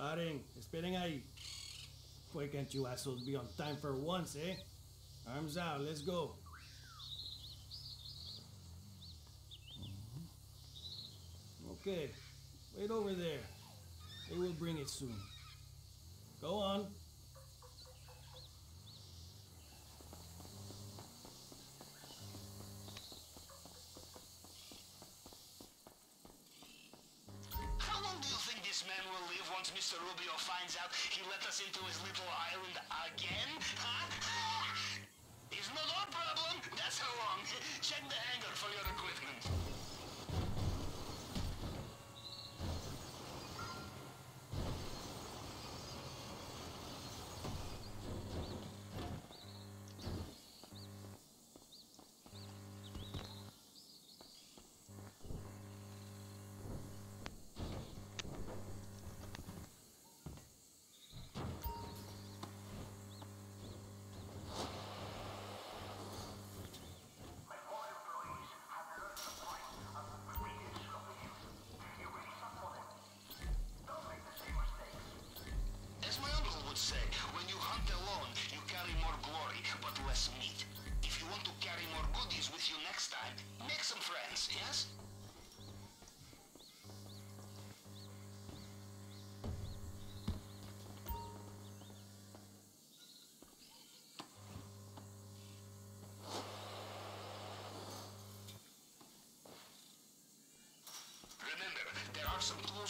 Paren, esperen ahí. Why can't you assholes be on time for once, eh? Arms out, let's go. Okay, wait over there. They will bring it soon. Go on. Once Mr. Rubio finds out he let us into his little island again? Huh? It's not our problem. That's how long. Check the hangar for your equipment.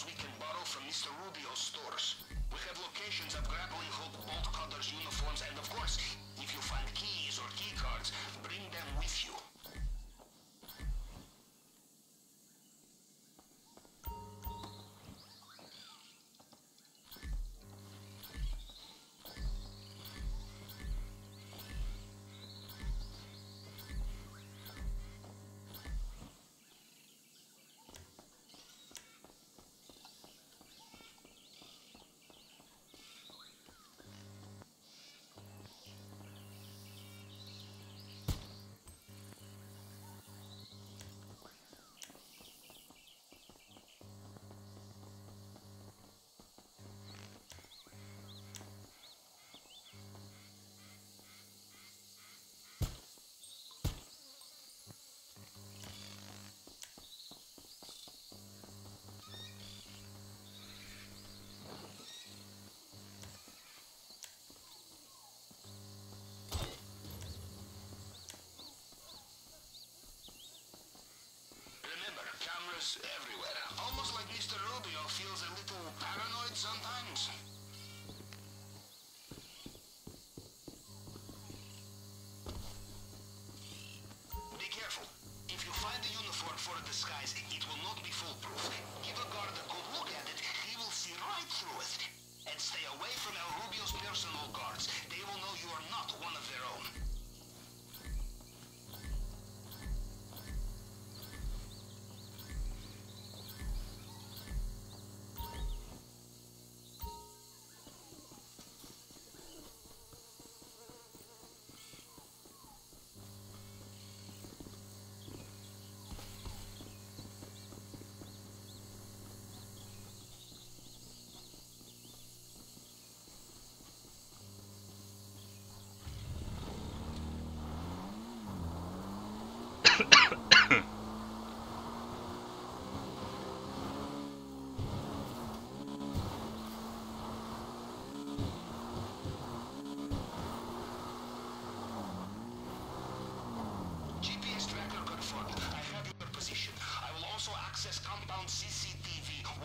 Tools we can borrow from Mr. Rubio's stores. We have locations of grappling hook, bolt cutters, uniforms, and of course, if you find keys or key cards, bring them with you. Cameras everywhere. Almost like Mr. Rubio feels a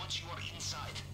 once you are inside.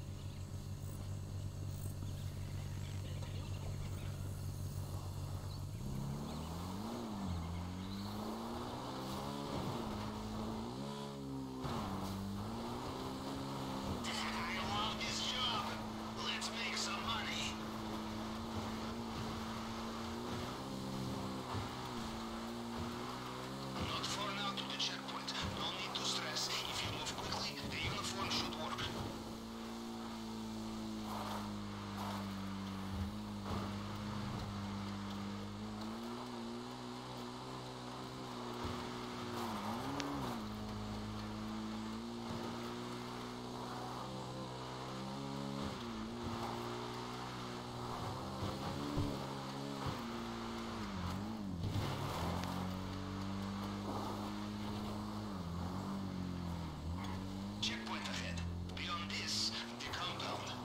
point ahead. Beyond this, the compound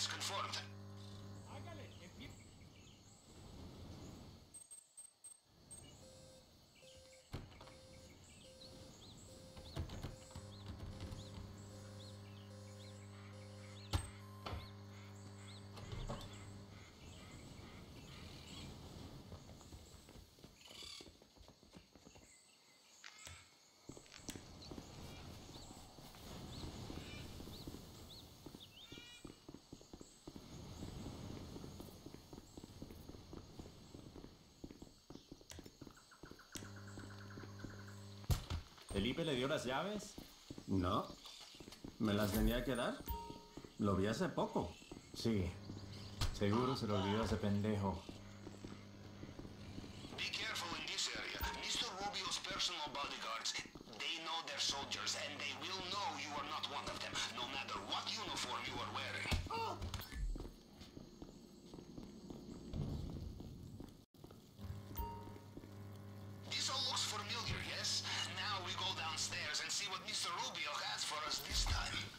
side ¿Felipe le dio las llaves? No. ¿Me las tenía que dar? Lo vi hace poco. Sí. Seguro se lo olvidó ese pendejo. Be careful in this area. Mr. Rubio's personal bodyguards, they know their soldiers and they will know you are not one of them, no matter what uniform you are wearing. Mr. Rubio has for us this time.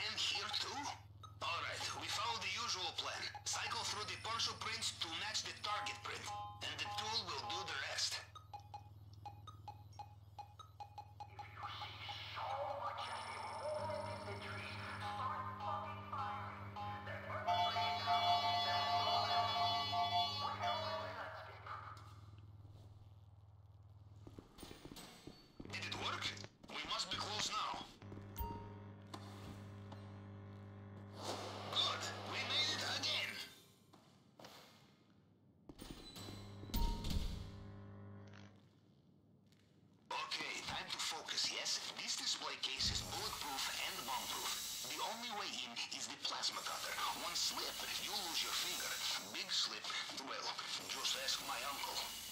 Scan here too? Alright, we follow the usual plan. Cycle through the partial prints to match the target print, and the tool will do the rest. Yes? This display case is bulletproof and bomb-proof. The only way in is the plasma cutter. One slip, you lose your finger. Big slip, well, just ask my uncle.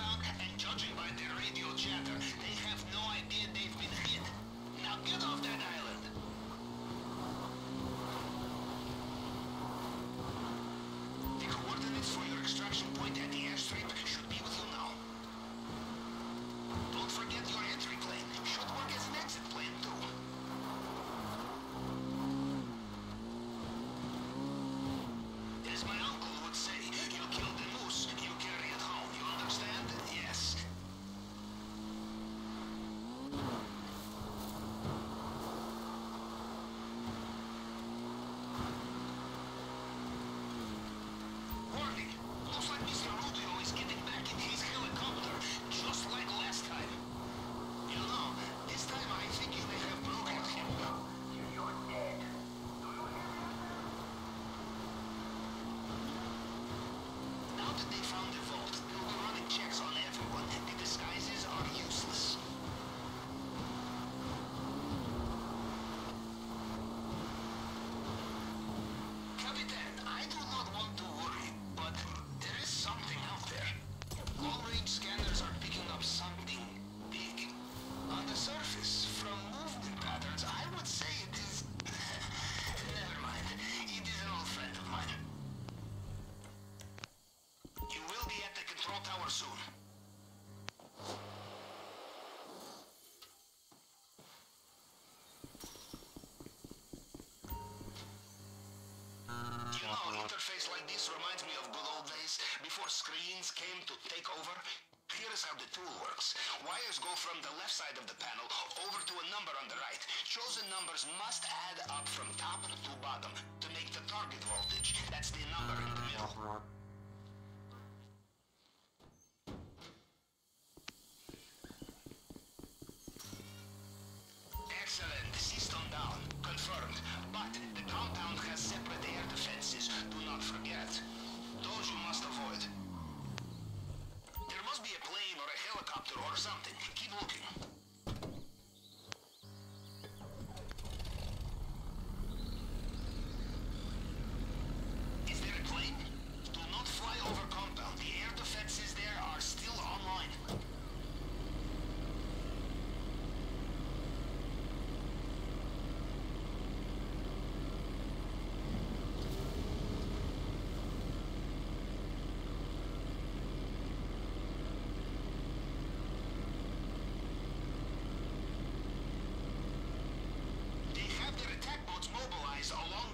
Out of the compound, and judging by their radio chatter, they have no idea they've been hit. Now get off that island. The coordinates for your extraction point at the airstrip You know, an interface like this reminds me of good old days before screens came to take over. Here is how the tool works. Wires go from the left side of the panel over to a number on the right. Chosen numbers must add up from top to bottom to make the target voltage. That's the number in the middle. The compound has separate air defenses. Do not forget. Those you must avoid. There must be a plane or a helicopter or something. Keep looking. along